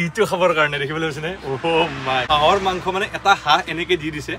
ইটো খাবৰ কাৰণে দেখিবলৈ পাইছেনে? হাঁহৰ মাংস মানে এটা হাঁহ এনেকৈ দি দিছে।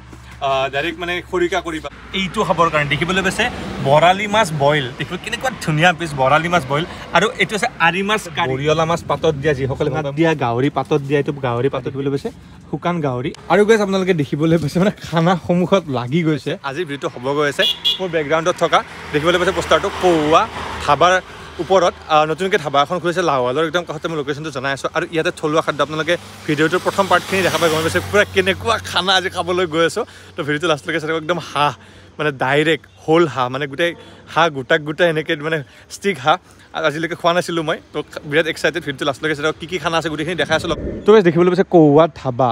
ডাইৰেক্ট মানে খৰিকা কৰি পা- এইটো খাবৰ কাৰণে দেখিবলৈ পাইছে বৰালি মাছ বইল। দেখিব কেনেকুৱা ধুনীয়া পিচ বৰালি মাছ বইল। আৰু এইটো আছে আৰি মাছ বৰিয়লা মাছ পাতত দিয়া যিসকলে দিয়া গাহৰি পাতত দিয়া এইটো গাহৰি পাতত দেখিবলৈ পাইছে। শুকান গাহৰি। আৰু গৈছে আপোনালোকে দেখিবলৈ পাইছে মানে খানা সন্মুখত লাগি গৈছে। আজিৰ ভিডিঅ'টো হ'ব গৈ আছে। মোৰ বেকগ্ৰাউণ্ডত থকা দেখিবলৈ পাইছে পোষ্টাৰটো কৌৱা ধাবাৰ ওপৰত নতুনকৈ ধাবা এখন খুলিছে লাহোৱালৰ একদম কাষতে মই লোকেশ্যনটো জনাই আছোঁ আৰু ইয়াতে থলুৱা খাদ্য আপোনালোকে ভিডিঅ'টোৰ প্ৰথম পাৰ্টখিনি দেখা পাই গম পাইছে পূৰা কেনেকুৱা খানা আজি খাবলৈ গৈ আছোঁ তো ভিডিঅ'টো লাষ্টলৈকে চাই। একদম হাঁহ মানে ডাইৰেক্ট হ'ল হাঁহ মানে গোটেই হাঁহ গোটাক গোটাই এনেকৈ মানে ষ্টিক হাঁহ আজিলৈকে খোৱা নাছিলোঁ মই। তো বিৰাট এক্সাইটেড ভিডিঅ'টো লাষ্টলৈকে চাই থাকক। কি কি খানা আছে গোটেইখিনি দেখাই আছোঁ তো guys, দেখিবলৈ পাইছে কৌৱা ধাবা।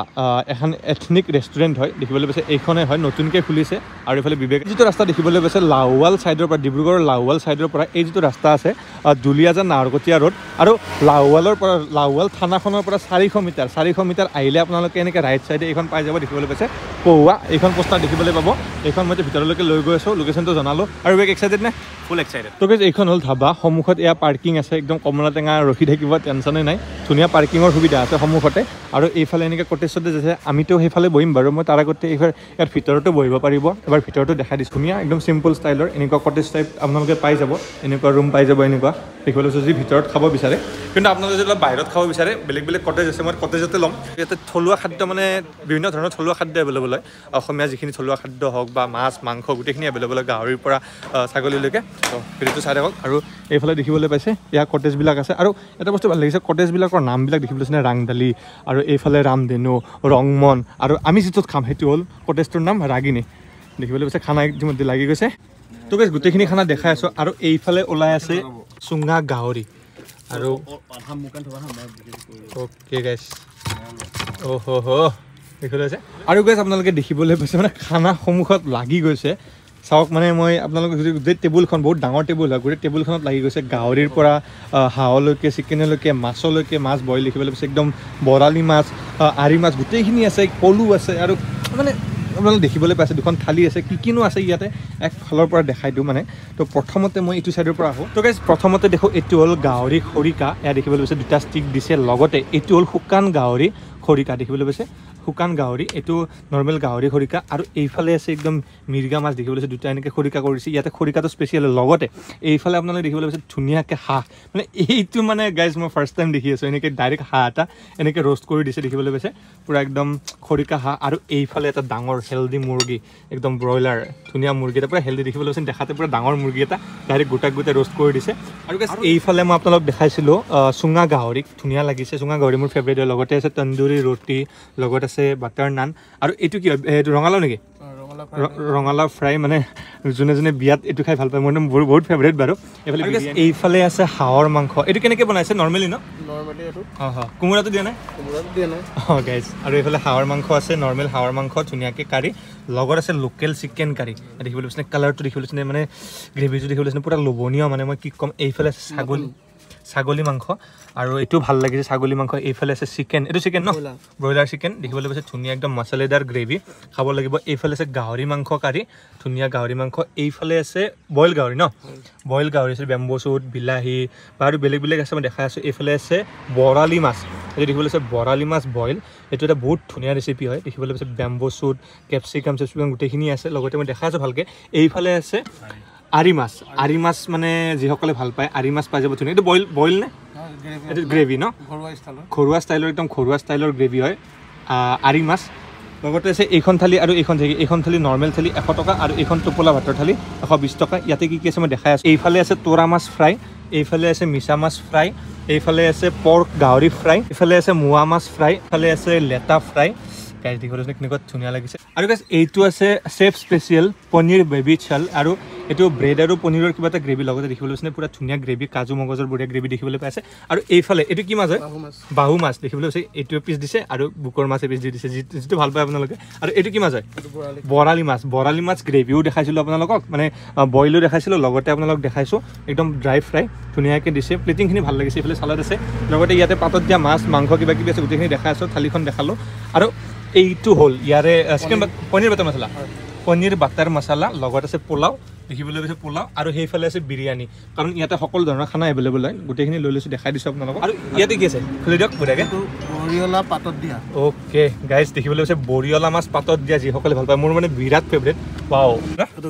এখন এথনিক ৰেষ্টুৰেণ্ট হয়। দেখিবলৈ পাইছে এইখনে হয় নতুনকৈ খুলিছে। আৰু এইফালে বিবেক যিটো ৰাস্তা দেখিবলৈ পাইছে লাহোৱাল ছাইডৰ পৰা ডিব্ৰুগড়ৰ লাহোৱাল ছাইডৰ পৰা এই যিটো ৰাস্তা আছে দুলীয়াজান নাহৰকটীয়া ৰোড আৰু লাহোৱালৰ পৰা লাহোৱাল থানাখনৰ পৰা চাৰিশ মিটাৰ চাৰিশ মিটাৰ আহিলে আপোনালোকে এনেকৈ ৰাইট ছাইডে এইখন পাই যাব দেখিবলৈ পাইছে। কৌৱা এইখন পোষ্টাৰ দেখিবলৈ পাব। এইখন মই ভিতৰলৈকে লৈ গৈ আছোঁ লোকেশ্যনটো জনালোঁ। আৰু বেগ এক্সাইটেড নে? ফুল এক্সাইটেড তো এইখন হ'ল ধাবা। সন্মুখত এয়া পাৰ্কিং আছে একদম কমলা টেঙা ৰখি থাকিব টেনশ্যনে নাই। ধুনীয়া পাৰ্কিঙৰ সুবিধা আছে সন্মুখতে। আৰু এইফালে এনেকৈ কটেজ চটেজ আছে আমিতো সেইফালে বহিম বাৰু মই তাৰ আগতে এইফালে ইয়াত ভিতৰতো বহিব পাৰিব। এবাৰ ভিতৰতো দেখাই দিছোঁ ধুনীয়া একদম চিম্পল ষ্টাইলৰ এনেকুৱা কটেজ টাইপ আপোনালোকে পাই যাব এনেকুৱা ৰুম পাই যাব এনেকুৱা। দেখিবলৈ পাইছোঁ যদি ভিতৰত খাব বিচাৰে। কিন্তু আপোনালোকে যদি অলপ বাহিৰত খাব বিচাৰে বেলেগ বেলেগ কটেজ আছে মই কটেজতে ল'ম। ইয়াতে থলুৱা খাদ্য মানে বিভিন্ন ধৰণৰ থলুৱা খাদ্য এভেইলেবল হয়। অসমীয়া যিখিনি থলুৱা খাদ্য হওক বা মাছ মাংস গোটেইখিনি এভেইলেবল হয় গাহৰিৰ পৰা ছাগলীলৈকে। ভিডিঅ'টো চাই থাকক। আৰু এইফালে দেখিবলৈ পাইছে ইয়াৰ কটেজবিলাক আছে। আৰু এটা বস্তু ভাল লাগিছে কটেজবিলাকৰ নামবিলাক দেখিবলৈ পাইছে ৰাংডালি আৰু এইফালে ৰামধেনু ৰংমন আৰু আমি যিটোত খাম সেইটো হ'ল কটেজটোৰ নাম ৰাগিনী দেখিবলৈ পাইছে খানা ইতিমধ্যে লাগি গৈছে। তো গেছ গোটেইখিনি খানা দেখাই আছোঁ আৰু এইফালে ওলাই আছে চুঙা গাহৰি। আৰু অ'কে গাইছ অ' হ হ দেখিবলৈ পাইছে। আৰু গেছ আপোনালোকে দেখিবলৈ পাইছে মানে খানা সন্মুখত লাগি গৈছে। চাওক মানে মই আপোনালোকক যদি গোটেই টেবুলখন বহুত ডাঙৰ টেবুল হয় গোটেই টেবুলখনত লাগি গৈছে গাহৰিৰ পৰা হাঁহলৈকে চিকেনলৈকে মাছলৈকে মাছ বইল দেখিবলৈ পাইছে একদম বৰালি মাছ আৰি মাছ গোটেইখিনি আছে পলু আছে আৰু মানে আপোনালোকে দেখিবলৈ পাইছে দুখন থালি আছে কি কিনো আছে ইয়াতে এক ফালৰ পৰা দেখাই দিওঁ মানে। তো প্ৰথমতে মই এইটো ছাইডৰ পৰা আহোঁ। তো গাইজ প্ৰথমতে দেখোঁ এইটো হ'ল গাহৰি খৰিকা এয়া দেখিবলৈ পাইছে দুটা ষ্টিক দিছে লগতে এইটো হ'ল শুকান গাহৰি খৰিকা দেখিবলৈ পাইছে। শুকান গাহৰি এইটো নৰ্মেল গাহৰি খৰিকা আৰু এইফালে আছে একদম মিৰ্গা মাছ দেখিবলৈ পাইছে দুটা এনেকৈ খৰিকা কৰিছে। ইয়াতে খৰিকাটো স্পেচিয়েল লগতে এইফালে আপোনালোকে দেখিবলৈ পাইছে ধুনীয়াকৈ হাঁহ। মানে এইটো মানে গাইজ মই ফাৰ্ষ্ট টাইম দেখি আছোঁ। এনেকৈ ডাইৰেক্ট হাঁহ এটা এনেকৈ ৰ'ষ্ট কৰি দিছে দেখিবলৈ পাইছে। পূৰা একদম খৰিকা হাঁহ আৰু এইফালে এটা ডাঙৰ হেল্ডি মুৰ্গী একদম ব্ৰইলাৰ ধুনীয়া মুৰ্গী এটা। পূৰা হেল্ডি দেখিবলৈ পাইছে। দেখাতে পূৰা ডাঙৰ মুৰ্গী এটা। ডাইৰেক্ট গোটাক গোটাই ৰ'ষ্ট কৰি দিছে। আৰু এইফালে মই আপোনালোক দেখাইছিলোঁ চুঙা গাহৰিক। ধুনীয়া লাগিছে। চুঙা গাহৰি মোৰ ফেভৰেট হয়। লগতে আছে তন্দুৰী। ৰুটি লগত আছে বাটাৰ নান। আৰু এইটো কি এইটো ৰঙালাও নেকি? ৰঙালাও ফ্ৰাই মানে যোনে যোনে বিয়াত এইটো খাই ভাল পায়। মোৰ বহুত বহুত ফেভৰেট বাৰু। এইফালে এইফালে আছে হাঁহৰ মাংস। এইটো কেনেকৈ বনাইছে? নৰ্মেলি ন? কোমোৰাটো দিয়া নাই? কোমোৰাটো দিয়া নাই। অঁ গাইজ আৰু এইফালে হাঁহৰ মাংস আছে নৰ্মেল হাঁহৰ মাংস ধুনীয়াকৈ কাৰি। লগত আছে লোকেল চিকেন কাৰি দেখিবলৈ পাইছে কালাৰটো দেখিবলৈ পাইছে মানে গ্ৰেভিটো দেখিবলৈ পাইছে পূৰা লোভনীয় মানে মই কি ক'ম? এইফালে আছে ছাগলী। ছাগলী মাংস। আৰু এইটো ভাল লাগিছে ছাগলী মাংস এইফালে আছে চিকেন। এইটো চিকেন ন? ব্ৰইলাৰ। চিকেন। দেখিবলৈ পাইছে ধুনীয়া একদম মচলেদাৰ গ্ৰেভি খাব লাগিব। এইফালে আছে গাহৰি মাংস কাৰি। ধুনীয়া গাহৰি মাংস। এইফালে আছে বইল গাহৰি ন? বইল গাহৰি আছে বেম্বো চুট বিলাহী বা আৰু বেলেগ বেলেগ আছে মই দেখাই আছোঁ। এইফালে আছে বৰালি মাছ। এইটো দেখিবলৈ পাইছে বৰালি মাছ বইল। এইটো এটা বহুত ধুনীয়া ৰেচিপি হয়। দেখিবলৈ পাইছে বেম্বো চুট কেপচিকাম চেপচিকাম গোটেইখিনি আছে। লগতে মই দেখাই আছোঁ ভালকৈ। এইফালে আছে আৰি মাছ আৰি মাছ মানে যিসকলে ভাল পায় আৰি মাছ পাই যাব ধুনীয়া। এইটো বইল বইল নে? এইটো গ্ৰেভি ন? ঘৰুৱা ষ্টাইলৰ। একদম ঘৰুৱা ষ্টাইলৰ গ্ৰেভি হয়। আৰি মাছ লগতে আছে এইখন থালি আৰু এইখন থালি। এইখন থালি নৰ্মেল থালি এশ টকা আৰু এইখন টোপোলা ভাতৰ থালি এশ বিছ টকা। ইয়াতে কি কি আছে মই দেখাই আছোঁ। এইফালে আছে তোৰা মাছ ফ্ৰাই এইফালে আছে মিছা মাছ ফ্ৰাই এইফালে আছে পৰ্ক গাহৰি ফ্ৰাই এইফালে আছে মোৱা মাছ ফ্ৰাই এইফালে আছে লেটা ফ্ৰাই। গাইজ দেখিবলৈ কেনেকুৱা ধুনীয়া লাগিছে। আৰু গাইজ এইটো আছে চেফ স্পেচিয়েল পনীৰ বেবী চাল আৰু এইটো ব্ৰেড আৰু পনীৰৰ কিবা এটা গ্ৰেভি লগতে দেখিবলৈ পাইছে পূৰা ধুনীয়া গ্ৰেভি কাজু মগজৰ বঢ়িয়া গ্ৰেভি দেখিবলৈ পাইছে। আৰু এইফালে এইটো কি মাছ হয়? বাহু মাছ। বাহু মাছ দেখিবলৈ পাইছে এইটো পিচ দিছে আৰু বুকৰ মাছ এপিচ দি দিছে যিটো যিটো ভাল পায় আপোনালোকে। আৰু এইটো কি মাছ হয়? বৰালি। বৰালি মাছ বৰালি মাছ গ্ৰেভিও দেখাইছিলোঁ আপোনালোকক মানে বইলো দেখাইছিলোঁ লগতে আপোনালোকক দেখাইছোঁ একদম ড্ৰাই ফ্ৰাই ধুনীয়াকৈ দিছে প্লেটিংখিনি ভাল লাগিছে এইফালে চালাড আছে লগতে ইয়াতে পাতত দিয়া মাছ মাংস কিবা কিবি আছে গোটেইখিনি দেখাই আছোঁ থালিখন দেখালোঁ। আৰু এইটো হ'ল। ইয়াৰে চিকেন পনীৰ। বাটাৰ মছলা। পনীৰ বাটাৰ মছলা লগত আছে পোলাও দেখিবলৈ পাইছে পোলাও আৰু সেইফালে আছে বিৰিয়ানী। কাৰণ ইয়াতে সকলো ধৰণৰ খানা এভেইলেবল হয়। গোটেইখিনি লৈ লৈছোঁ দেখাই দিছোঁ আপোনালোকক। আৰু ইয়াতে কি আছে? খুলি দিয়ক বঢ়িয়াকৈ এইটো বৰিয়লা পাতত দিয়া। অ'কে গাইজ দেখিবলৈ পাইছে বৰিয়লা মাছ পাতত দিয়া যিসকলে ভাল পায়। মোৰ মানে বিৰাট ফেভৰেট পাওঁ।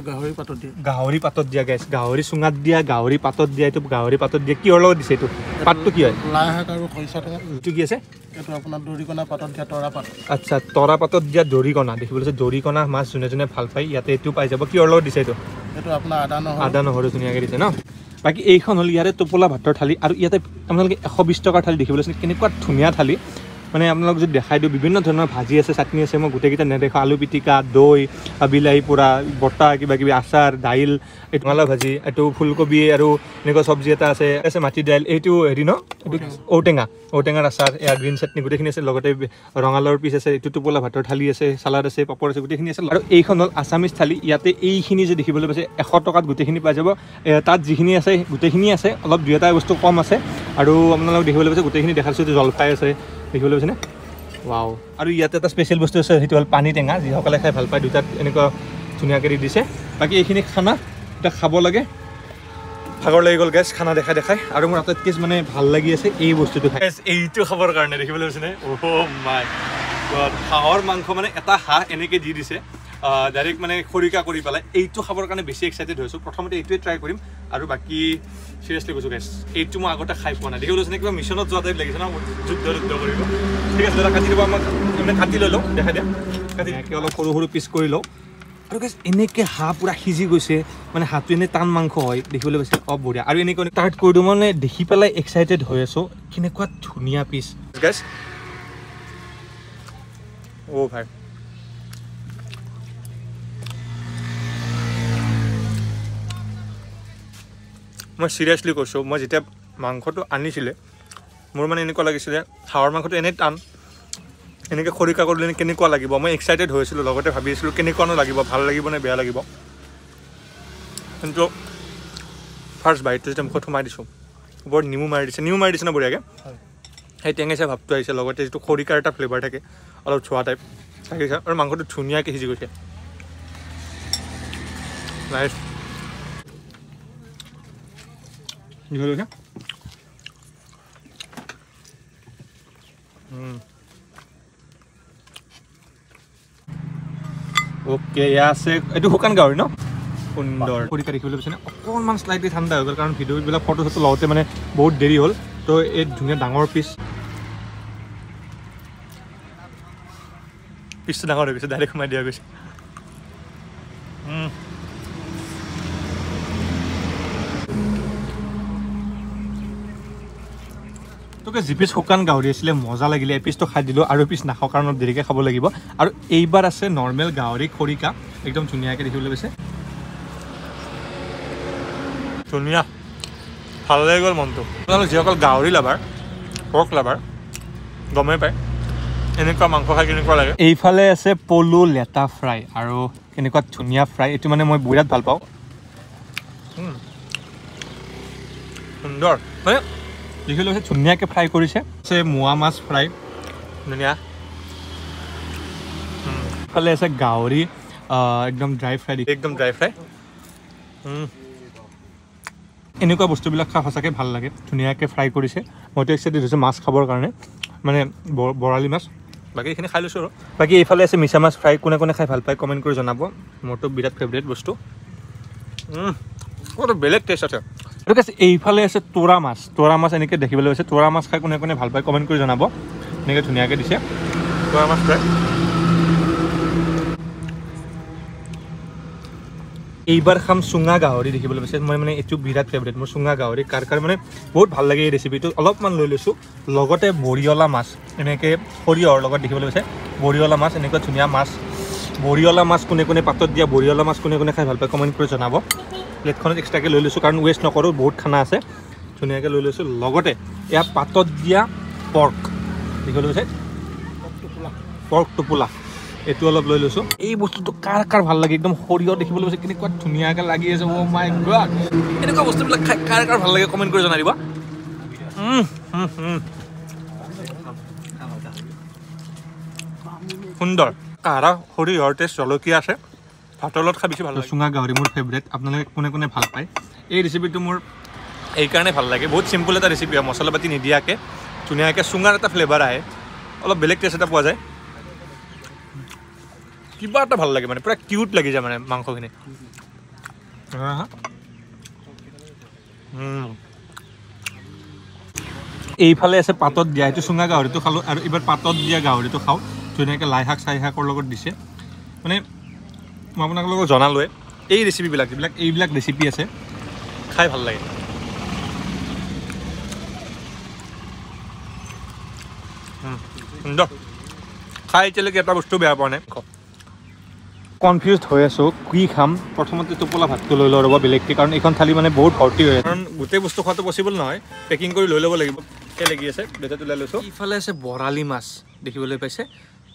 গাহৰি পাতত দিয়া। গাহৰি পাতত দিয়া গাইজ গাহৰি চুঙাত দিয়া গাহৰি পাতত দিয়া এইটো গাহৰি পাতত দিয়া। কিহৰ লগত দিছে এইটো? পাতটো কি হয়? লাই আৰু খৰিচা এইটো কি আছে? এইটো আপোনাৰ দৰিকণা পাতত দিয়া তৰা পাত। আচ্ছা তৰা পাতত দিয়া দৰিকণা। দেখিবলৈ পাইছে দৰিকণা মাছ যোনে যোনে ভাল পায় ইয়াতে এইটো পাই যাব। কিহৰ লগত দিছে এইটো? এইটো আপোনাৰ আদা নহৰু। আদা নহৰু ধুনীয়াকৈ দিছে ন? বাকী এইখন হ'ল ইয়াৰে টোপোলা ভাতৰ থালি। আৰু ইয়াতে আপোনালোকে এশ বিছ টকাৰ থালি দেখিবলৈ কেনেকুৱা ধুনীয়া থালি। মানে আপোনালোক যদি দেখাই দিওঁ বিভিন্ন ধৰণৰ ভাজি আছে চাটনি আছে মই গোটেইকেইটা নেদেখাওঁ আলু পিটিকা দৈ বিলাহী পোৰা বটা কিবা কিবি আচাৰ দাইল এইটো ৰঙালাও ভাজি এইটো ফুলকবি আৰু এনেকুৱা চব্জি এটা আছে আছে মাটি দাইল এইটো হেৰি ন? এইটো ঔটেঙা ঔটেঙাৰ আচাৰ এয়া গ্ৰীণ চাটনি গোটেইখিনি আছে লগতে ৰঙালাওৰ পিচ আছে এইটো টোপোলা ভাতৰ থালি আছে চালাড আছে পাপৰ আছে গোটেইখিনি আছে। আৰু এইখন হ'ল আছামিজ থালি ইয়াতে এইখিনি যে দেখিবলৈ পাইছে এশ টকাত গোটেইখিনি পাই যাব। তাত যিখিনি আছে গোটেইখিনি আছে অলপ দুই এটা বস্তু কম আছে। আৰু আপোনালোক দেখিবলৈ পাইছে গোটেইখিনি দেখাইছোঁ জলফাই আছে। দেখিবলৈ পাইছেনে? ৱাও আৰু ইয়াতে এটা স্পেচিয়েল বস্তু আছে সেইটো হ'ল পানী টেঙা যিসকলে খাই ভাল পায় দুটাত এনেকুৱা ধুনীয়াকৈ দি দিছে। বাকী এইখিনি খানা এতিয়া খাব লাগে। ভাগৰ লাগি গ'ল গেছ খানা দেখাই দেখাই। আৰু মোৰ আটাইতকৈ মানে ভাল লাগি আছে এই বস্তুটো খাই। এইটো খাবৰ কাৰণে দেখিবলৈ পাইছেনে? অ' মাই গড হাঁহৰ মাংস মানে এটা হাঁহ এনেকৈ দি দিছে। ডাইৰেক্ট মানে খৰিকা কৰি পেলাই এইটো খাবৰ কাৰণে বেছি এক্সাইটেড হৈছোঁ প্ৰথমতে এইটোৱে ট্ৰাই কৰিম আৰু বাকী চিৰিয়াছলি কৈছোঁ গেছ এইটো মই আগতে খাই পোৱা নাই। দেখিবলৈ পাইছেনে কিবা মিছনত যোৱা টাইপ লাগিছে ন যুদ্ধ যুদ্ধ কৰিব। ঠিক আছে দাদা কাটি দিব আমাক। মানে কাটি লৈ লওঁ দেখাই দিয়া। কাটি এনেকৈ অলপ সৰু সৰু পিচ কৰি লওঁ। আৰু গেছ এনেকৈ হাঁহ পূৰা সিজি গৈছে মানে হাঁহটো এনেই টান মাংস হয় দেখিবলৈ পাইছে। অ বঢ়িয়া। আৰু এনেকৈ ষ্টাৰ্ট কৰি দিওঁ মানে দেখি পেলাই এক্সাইটেড হৈ আছোঁ। কেনেকুৱা ধুনীয়া পিচ গেছ অ' ভাই। মই চিৰিয়াছলি কৈছোঁ মই যেতিয়া মাংসটো আনিছিলে মোৰ মানে এনেকুৱা লাগিছিলে হাঁহৰ মাংসটো এনেই টান এনেকৈ খৰিকা কৰিলে কেনেকুৱা লাগিব? মই এক্সাইটেড হৈছিলোঁ লগতে ভাবি আছিলোঁ কেনেকুৱানো লাগিব ভাল লাগিব নে বেয়া লাগিব। কিন্তু ফাৰ্ষ্ট বাইটটো যেতিয়া মুখত সোমাই দিছোঁ ওপৰত নেমু মাৰি দিছে নেমু মাৰি দিছে ন বঢ়িয়াকৈ? সেই টেঙেচা ভাৱটো আহিছে লগতে যিটো খৰিকাৰ এটা ফ্লেভাৰ থাকে অলপ চোৱা টাইপ থাকিছে আৰু মাংসটো ধুনীয়াকৈ সিজি গৈছে। নাইচ দীঘল গৈছে অ'কে এয়া আছে এইটো শুকান গাহৰি ন সুন্দৰ খৰিকা দেখিবলৈ পাইছেনে অকণমান শ্লাইটলি ঠাণ্ডা হৈ গ'ল কাৰণ ভিডিঅ'বিলাক ফটো চটো লওঁতে মানে বহুত দেৰি হ'ল তো এই ধুনীয়া ডাঙৰ পিচ পিচটো ডাঙৰ হৈ গৈছে ডাইৰেক্ট সোমাই দিয়া গৈছে তোকে পিচ শুকান গাহৰি আছিলে মজা লাগিলে। এপিচটো খাই দিলোঁ আৰু এপিচ নাখাওঁ কাৰণ দেৰিকৈ খাব লাগিব। আৰু এইবাৰ আছে নৰ্মেল গাহৰি খৰিকা। একদম ধুনীয়াকৈ দেখিবলৈ পাইছে। ধুনীয়া। ভাল লাগি গ'ল মনটো। আপোনালোক যিসকল গাহৰি লাভাৰ পৰ্ক লাভাৰ গমেই পায়। এনেকুৱা মাংস খাই কেনেকুৱা লাগে? এইফালে আছে পলু লেটা ফ্ৰাই আৰু কেনেকুৱা ধুনীয়া ফ্ৰাই। এইটো মানে মই বিৰাট ভাল পাওঁ। সুন্দৰ। মানে দেখিবলৈ পাইছে ধুনীয়াকৈ ফ্ৰাই কৰিছে। আছে মোৱা মাছ ফ্ৰাই। ধুনীয়া। ইফালে আছে গাহৰি একদম ড্ৰাই ফ্ৰাই একদম ড্ৰাই ফ্ৰাই। এনেকুৱা বস্তুবিলাক খাই সঁচাকৈ ভাল লাগে। ধুনীয়াকৈ ফ্ৰাই কৰিছে। মইতো এক্সাইটেড হৈছোঁ মাছ খাবৰ কাৰণে। মানে বৰালি মাছ। বাকী এইখিনি খাই লৈছোঁ আৰু। বাকী এইফালে আছে মিছা মাছ ফ্ৰাই কোনে কোনে খাই ভাল পায় কমেণ্ট কৰি জনাব। মোৰতো বিৰাট ফেভৰেট বস্তু। বেলেগ টেষ্ট আছে। ঠিক আছে এইফালে আছে তোৰা মাছ। তোৰা মাছ এনেকৈ দেখিবলৈ পাইছে। তোৰা মাছ খাই কোনে কোনে ভাল পায় কমেণ্ট কৰি জনাব। এনেকৈ ধুনীয়াকৈ দিছে। তোৰা মাছ ফ্ৰাই এইবাৰ খাম চুঙা গাহৰি দেখিবলৈ পাইছে। মই মানে এইটো বিৰাট ফেভৰেট মোৰ চুঙা গাহৰি। কাৰ কাৰ মানে বহুত ভাল লাগে এই ৰেচিপিটো অলপমান লৈ লৈছোঁ। লগতে বৰিয়লা মাছ এনেকৈ সৰিয়হৰ লগত দেখিবলৈ পাইছে। বৰিয়লা মাছ এনেকুৱা ধুনীয়া মাছ। বৰিয়লা মাছ কোনে কোনে পাতত দিয়া বৰিয়লা মাছ কোনে কোনে খাই ভাল পায় কমেণ্ট কৰি জনাব। প্লেটখনত এক্সট্ৰাকৈ লৈ লৈছোঁ কাৰণ ৱেষ্ট নকৰোঁ বহুত খানা আছে। ধুনীয়াকৈ লৈ লৈছোঁ। লগতে এয়া পাতত দিয়া পৰ্ক দেখিবলৈ পাইছে? পৰ্ক টোপোলা। এইটো অলপ লৈ লৈছোঁ। এই বস্তুটো কাৰ কাৰ ভাল লাগে? একদম সৰিয়হ দেখিবলৈ পাইছে কেনেকুৱা ধুনীয়াকৈ লাগি আছে মাই গড এনেকুৱা বস্তুবিলাক খাই কাৰ কাৰ ভাল লাগে কমেণ্ট কৰি জনাই দিবা। সুন্দৰ। কাঢ়া সৰিয়হৰ টেষ্ট জলকীয়া আছে। ভাতৰ লগত খাই বেছি ভাল লাগে। চুঙা গাহৰি মোৰ ফেভৰেট আপোনালোকে কোনে কোনে ভাল পায়? এই ৰেচিপিটো মোৰ এইকাৰণে ভাল লাগে। বহুত চিম্পুল এটা ৰেচিপি হয়। মছলা পাতি নিদিয়াকৈ ধুনীয়াকৈ চুঙাৰ এটা ফ্লেভাৰ আহে। অলপ বেলেগ টেষ্ট এটা পোৱা যায়। কিবা এটা ভাল লাগে মানে। পূৰা কিউট লাগি যায় মানে মাংসখিনি। এইফালে আছে পাতত দিয়া। এইটো চুঙা গাহৰিটো খালোঁ। আৰু এইবাৰ পাতত দিয়া গাহৰিটো খাওঁ। ধুনীয়াকৈ লাই শাক চাই শাকৰ লগত দিছে। মানে মই আপোনালোকক জনালোৱে। এই ৰেচিপিবিলাক যিবিলাক এইবিলাক ৰেচিপি আছে খাই ভাল লাগে। খাই এতিয়ালৈকে এটা বস্তু বেয়া পোৱা নাই। কনফিউজ হৈ আছোঁ কি খাম? প্ৰথমতে টোপোলা ভাতটো লৈ লওঁ ৰ'ব বেলেগকৈ কাৰণ এইখন থালি মানে বহুত ভৰ্তি হৈ আছে। কাৰণ গোটেই বস্তু খোৱাটো পচিবল নহয়। পেকিং কৰি লৈ ল'ব লাগিব। কে লাগি আছে? দুটাত ওলাই লৈছোঁ। ইফালে আছে বৰালি মাছ। দেখিবলৈ পাইছে?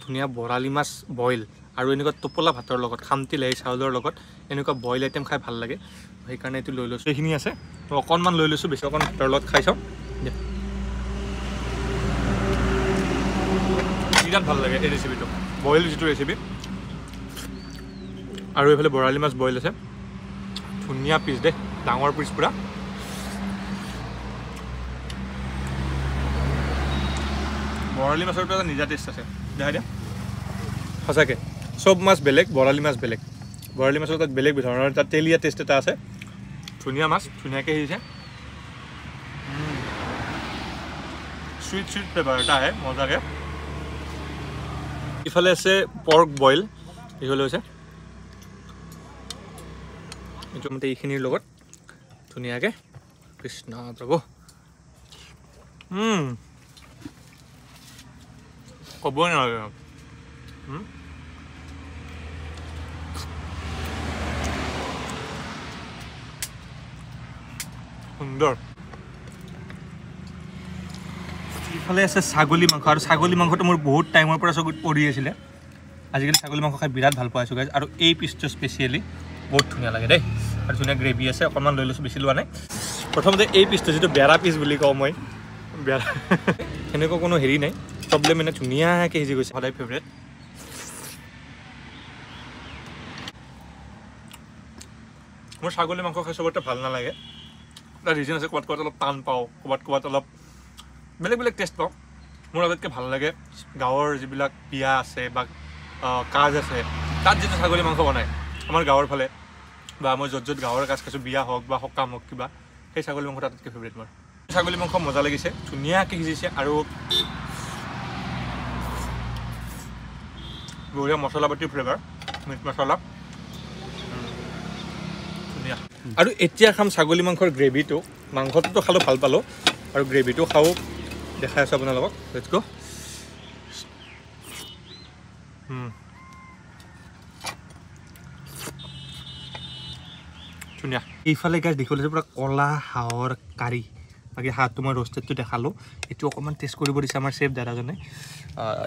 ধুনীয়া বৰালি মাছ বইল আৰু এনেকুৱা টোপোলা ভাতৰ লগত খামটি লাহি চাউলৰ লগত এনেকুৱা বইল আইটেম খাই ভাল লাগে। সেইকাৰণে এইটো লৈ লৈছোঁ। এইখিনি আছে। তো অকণমান লৈ লৈছোঁ বেছি অকণ ভাতৰ লগত খাই চাওঁ। বিৰাট ভাল লাগে এই ৰেচিপিটো বইল যিটো ৰেচিপি আৰু এইফালে বৰালি মাছ বইল আছে। ধুনীয়া পিচ দেই ডাঙৰ পিচ পূৰা। বৰালি মাছৰটো এটা নিজা টেষ্ট আছে। দেখাই দিয়া। সঁচাকৈ। চব মাছ বেলেগ বৰালি মাছ বেলেগ। বৰালি মাছৰ তাত বেলেগ ধৰণৰ তাত তেলীয়া টেষ্ট এটা আছে। ধুনীয়া মাছ ধুনীয়াকৈ সিজিছে। চুইট চুইট ফ্লেভাৰ এটা আহে মজাকৈ। ইফালে আছে পৰ্ক বইল এইফালে হৈছে। এইটো মতে এইখিনিৰ লগত ধুনীয়াকৈ। কৃষ্ণ প্ৰভু। ক'বই নালাগে সুন্দৰ। ইফালে আছে ছাগলী মাংস আৰু ছাগলী মাংসটো মোৰ বহুত টাইমৰ পৰা চকুত পৰি আছিলে। আজিকালি ছাগলী মাংস খাই বিৰাট ভাল পাইছোঁ গাইজ আৰু এই পিচটো স্পেচিয়েলি বহুত ধুনীয়া লাগে দেই। আৰু ধুনীয়া গ্ৰেভি আছে অকণমান লৈ লৈছোঁ বেছি লোৱা নাই। প্ৰথমতে এই পিচটো যিটো বেৰা পিচ বুলি কওঁ মই বেৰা সেনেকুৱা কোনো হেৰি নাই। প্ৰব্লেম মানে ধুনীয়াকৈ সিজি গৈছে। সদায় ফেভৰেট মোৰ ছাগলী মাংস খাই চবতে ভাল নালাগে। এটা ৰিজন আছে ক'ৰবাত ক'ৰবাত অলপ টান পাওঁ ক'ৰবাত ক'ৰবাত অলপ বেলেগ বেলেগ টেষ্ট পাওঁ। মোৰ আটাইতকৈ ভাল লাগে গাঁৱৰ যিবিলাক বিয়া আছে বা কাজ আছে তাত যিটো ছাগলী মাংস বনায় আমাৰ গাঁৱৰ ফালে বা মই য'ত য'ত গাঁৱৰ কাজ খাইছোঁ বিয়া হওক বা সকাম হওক কিবা সেই ছাগলী মাংসটো আটাইতকৈ ফেভৰেট মোৰ। ছাগলী মাংস মজা লাগিছে ধুনীয়াকৈ সিজিছে আৰু বঢ়িয়া মছলা পাতিৰ ফ্লেভাৰ মিট মছলা। আৰু এতিয়া খাম ছাগলী মাংসৰ গ্ৰেভিটো। মাংসটোতো খালোঁ ভাল পালোঁ। আৰু গ্ৰেভিটো খাওঁ। দেখাই আছোঁ আপোনালোকক। লেটছ গ' ধুনীয়া। এইফালে গাছ দেখিবলৈ পূৰা ক'লা হাঁহৰ কাৰী। বাকী হাঁহটো মই ৰষ্টেডটো দেখালোঁ। এইটো অকণমান টেষ্ট কৰিব দিছে আমাৰ চেফ দাদাজনে।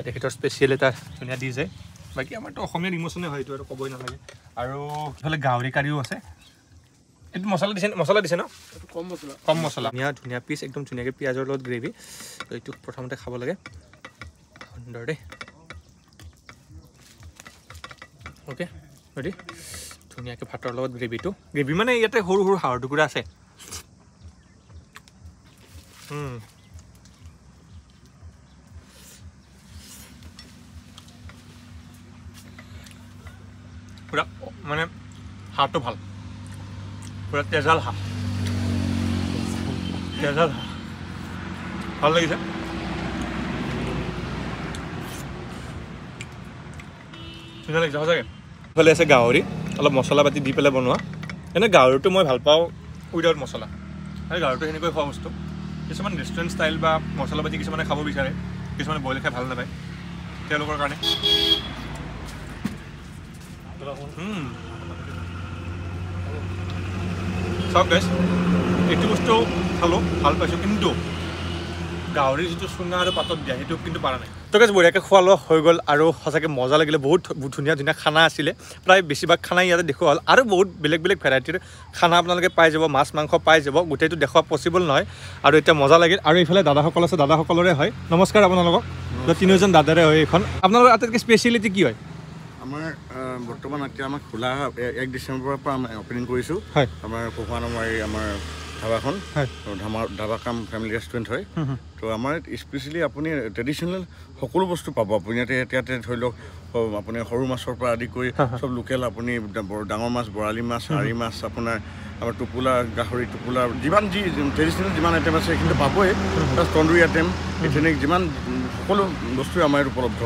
তেখেতৰ স্পেচিয়েল এটা ধুনীয়া দি যায় বাকী আমাৰতো অসমীয়াৰ ইম'চনে হয় এইটো আৰু ক'বই নালাগে। আৰু এইফালে গাহৰি কাৰীও আছে। এইটো মছলা দিছে মছলা দিছে ন? কম মছলা। কম মছলা। ধুনীয়া ধুনীয়া পিচ একদম ধুনীয়াকৈ পিঁয়াজৰ লগত গ্ৰেভি এইটো প্ৰথমতে খাব লাগে। সুন্দৰ দেই। অ'কে ৰেডি ধুনীয়াকৈ ভাতৰ লগত গ্ৰেভিটো গ্ৰেভি মানে ইয়াতে সৰু সৰু হাঁহৰ টুকুৰা আছে। পূৰা মানে হাঁহটো ভাল। পূৰা তেজাল হাঁহ। তেজাল হাঁহ। ভাল লাগিছে। ধুনীয়া লাগিছে সঁচাকৈ ইফালে আছে গাহৰি। অলপ মছলা পাতি দি পেলাই বনোৱা। এনে গাহৰিটো মই ভাল পাওঁ উইদাউট মছলা। আৰু গাহৰিটো সেনেকৈ খোৱা বস্তু। কিছুমান ৰেষ্টুৰেণ্ট ষ্টাইল বা মছলা পাতি কিছুমানে খাব বিচাৰে কিছুমানে বইল খাই ভাল নাপায়। তেওঁলোকৰ কাৰণে। চাওক গাইছ এইটো বস্তু খালোঁ ভাল পাইছোঁ কিন্তু গাহৰিৰ যিটো চুঙা আৰু পাতত দিয়া সেইটো কিন্তু পৰা নাই। তো গাইছ বঢ়িয়াকৈ খোৱা লোৱা হৈ গ'ল আৰু সঁচাকৈ মজা লাগিলে বহুত ধুনীয়া ধুনীয়া খানা আছিলে। প্ৰায় বেছিভাগ খানা ইয়াতে দেখুওৱা হ'ল আৰু বহুত বেলেগ বেলেগ ভেৰাইটিৰ খানা আপোনালোকে পাই যাব মাছ মাংস পাই যাব গোটেইটো দেখুওৱা পচিবল নহয়। আৰু এতিয়া মজা লাগিল। আৰু এইফালে দাদাসকল আছে দাদাসকলৰে হয়। নমস্কাৰ আপোনালোকক। তিনিওজন দাদাৰে হয় এইখন। আপোনালোকৰ আটাইতকৈ স্পেচিয়েলিটি কি হয়? আমাৰ বৰ্তমান এতিয়া আমাৰ খোলা এক ডিচেম্বৰৰ পৰা আমি অপেনিং কৰিছোঁ। হয়। আমাৰ ককুৱানমাৰী আমাৰ ধাবাখন। হয়। ধামা ধাবা কাম ফেমিলি ৰেষ্টুৰেণ্ট হয় ত' আমাৰ স্পেচিয়েলি আপুনি ট্ৰেডিশ্যনেল সকলো বস্তু পাব। আপুনি ইয়াতে ইয়াতে ধৰি লওক আপুনি সৰু মাছৰ পৰা আদি কৰি চব লোকেল আপুনি ডাঙৰ মাছ বৰালি মাছ আৰি মাছ আপোনাৰ আমাৰ টোপোলা গাহৰি টোপোলা যিমান যি ট্ৰেডিশ্যনেল যিমান আইটেম আছে সেইখিনি পাবই। প্লাছ তন্দুৰী আইটেম তেনেকৈ যিমান সকলো বস্তুৱে আমাৰ ইয়াত উপলব্ধ।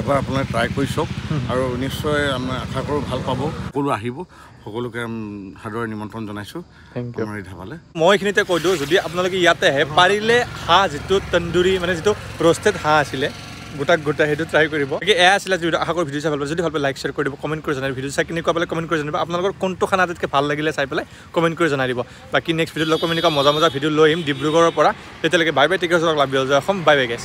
এবাৰ আপোনালোকে ট্ৰাই কৰি চাওক আৰু নিশ্চয় আমি আশা কৰোঁ ভাল পাব। সকলো আহিব। সকলোকে সাদৰে নিমন্ত্ৰণ জনাইছোঁ. আমাৰ এই ধাবালৈ। মই এইখিনিতে কৈ দিওঁ যদি আপোনালোকে ইয়াতে আহে পাৰিলে হাঁহ যিটো তন্দুৰী মানে যিটো ৰষ্টেড হাঁহ আছিলে গোটাক গোটা সেইটো ট্ৰাই কৰিব। গতিকে এয়া আছিলে ভিডিঅ' আশা কৰি ভিডিঅ' চাই ভাল পালে যদি ভাল পালে লাইক শ্বেয়াৰ কৰি দিব কমেণ্ট কৰি জনাই ভিডিঅ' চাই কেনেকুৱা পালে কমেণ্ট কৰি জনাব আপোনালোকৰ কোনটো খানা আটাইতকৈ ভাল লাগিলে চাই পেলাই কমেণ্ট কৰি জনাই দিব। বাকী নেক্সট ভিডিঅ'ত লগ পাম এনেকুৱা মজা মজা ভিডিঅ' লৈ আহিম ডিব্ৰুগড়ৰ পৰা। তেতিয়ালৈকে বাই বাই টিকেট লাভ অসম বাই বাই গেছ